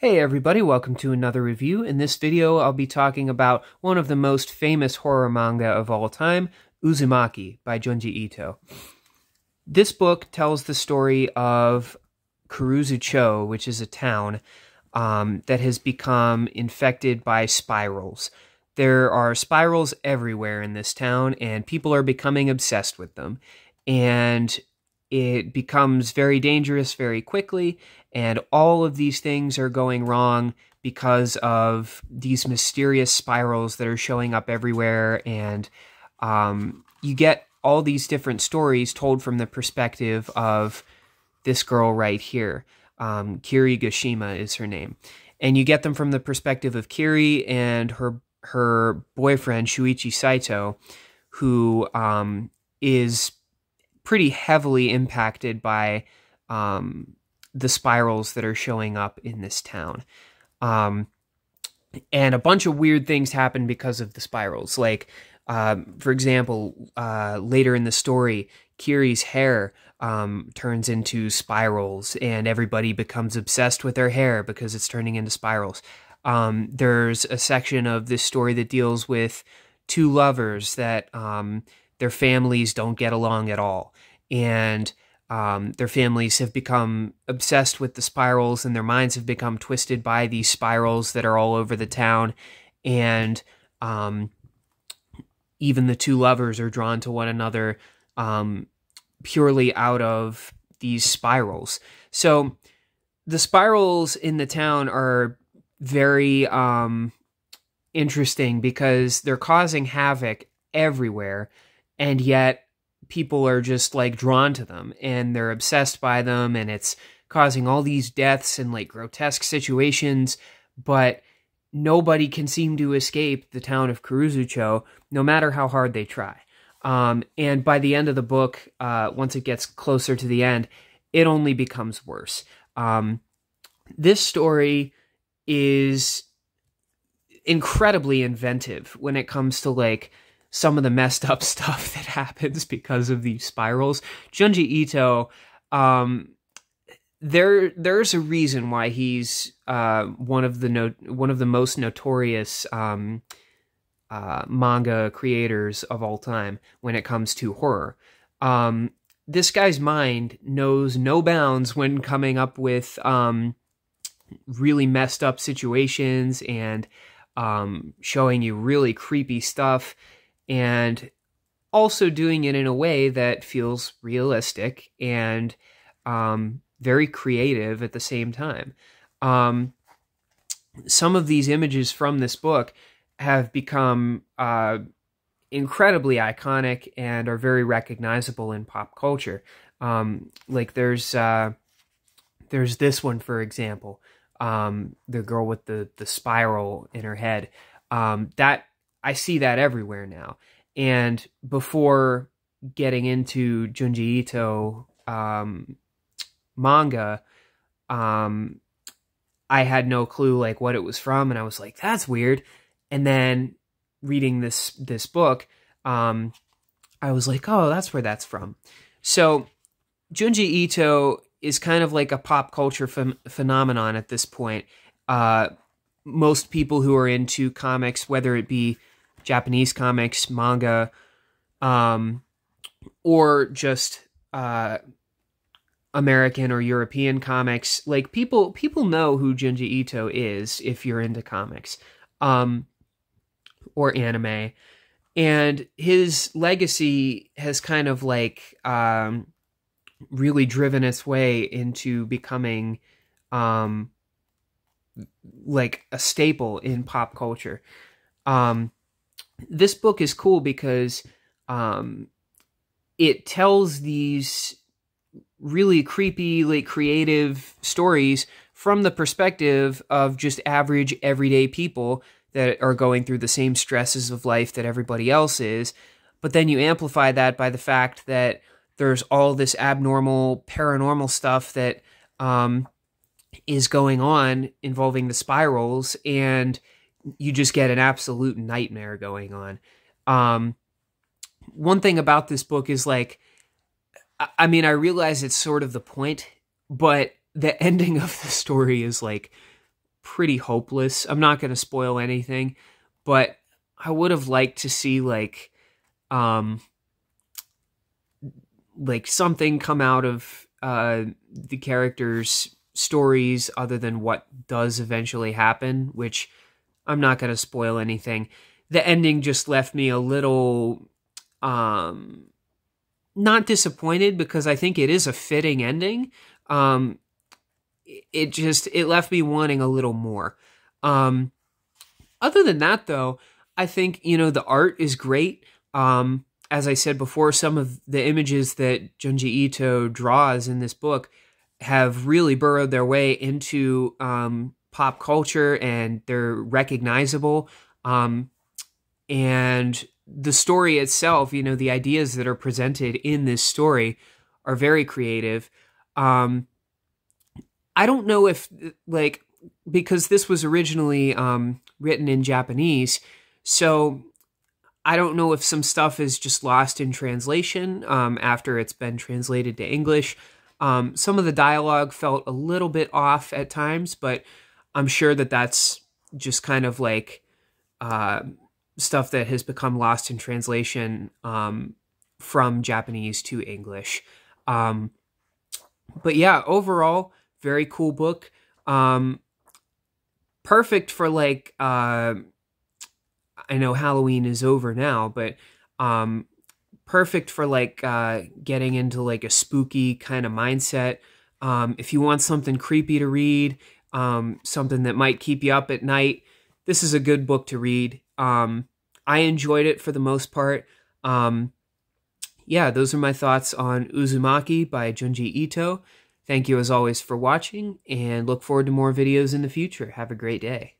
Hey everybody, welcome to another review. In this video, I'll be talking about one of the most famous horror manga of all time, Uzumaki by Junji Ito. This book tells the story of Kuruzu-cho, which is a town um, that has become infected by spirals. There are spirals everywhere in this town, and people are becoming obsessed with them. And it becomes very dangerous very quickly, and all of these things are going wrong because of these mysterious spirals that are showing up everywhere. And um, you get all these different stories told from the perspective of this girl right here. Um, Kiri Gashima is her name. And you get them from the perspective of Kiri and her her boyfriend Shuichi Saito, who um, is pretty heavily impacted by um, the spirals that are showing up in this town. Um, and a bunch of weird things happen because of the spirals. Like, um, for example, uh, later in the story, Kiri's hair um, turns into spirals, and everybody becomes obsessed with their hair because it's turning into spirals. Um, there's a section of this story that deals with two lovers that um, their families don't get along at all. And um, their families have become obsessed with the spirals and their minds have become twisted by these spirals that are all over the town. And um, even the two lovers are drawn to one another um, purely out of these spirals. So the spirals in the town are very um, interesting because they're causing havoc everywhere. And yet people are just like drawn to them and they're obsessed by them and it's causing all these deaths and like grotesque situations but nobody can seem to escape the town of Kuruzu-cho no matter how hard they try. Um, and by the end of the book uh, once it gets closer to the end it only becomes worse. Um, this story is incredibly inventive when it comes to like some of the messed up stuff that happens because of these spirals. Junji Ito, um, there there's a reason why he's uh, one of the no, one of the most notorious um, uh, manga creators of all time when it comes to horror. Um, this guy's mind knows no bounds when coming up with um, really messed up situations and um, showing you really creepy stuff and also doing it in a way that feels realistic and um, very creative at the same time. Um, some of these images from this book have become uh, incredibly iconic and are very recognizable in pop culture. Um, like there's uh, there's this one for example, um, the girl with the the spiral in her head. Um, that I see that everywhere now. And before getting into Junji Ito um, manga, um, I had no clue like what it was from, and I was like, "That's weird." And then reading this this book, um, I was like, "Oh, that's where that's from." So Junji Ito is kind of like a pop culture ph- phenomenon at this point. Uh, most people who are into comics, whether it be Japanese comics, manga, um, or just uh, American or European comics. Like people, people know who Junji Ito is if you're into comics, um, or anime, and his legacy has kind of like um, really driven its way into becoming um, like a staple in pop culture. Um, this book is cool because um, it tells these really creepy, like creative stories from the perspective of just average, everyday people that are going through the same stresses of life that everybody else is. But then you amplify that by the fact that there's all this abnormal, paranormal stuff that um, is going on involving the spirals and you just get an absolute nightmare going on. Um, one thing about this book is like, I mean, I realize it's sort of the point, but the ending of the story is like pretty hopeless. I'm not going to spoil anything, but I would have liked to see like um like something come out of uh the characters stories other than what does eventually happen, which I'm not going to spoil anything. The ending just left me a little um not disappointed because I think it is a fitting ending. Um it just it left me wanting a little more. Um other than that though, I think, you know, the art is great. Um as I said before, some of the images that Junji Ito draws in this book have really burrowed their way into um, pop culture and they're recognizable. Um, and the story itself, you know, the ideas that are presented in this story are very creative. Um, I don't know if, like, because this was originally um, written in Japanese, so I don't know if some stuff is just lost in translation um, after it's been translated to English. Um, some of the dialogue felt a little bit off at times, but I'm sure that that's just kind of like uh, stuff that has become lost in translation um, from Japanese to English. Um, but yeah, overall, very cool book. Um, perfect for like, uh, I know Halloween is over now, but um, perfect for like uh, getting into like a spooky kind of mindset. Um, if you want something creepy to read, um, something that might keep you up at night, this is a good book to read. Um, I enjoyed it for the most part. Um, yeah, those are my thoughts on Uzumaki by Junji Ito. Thank you as always for watching and look forward to more videos in the future. Have a great day.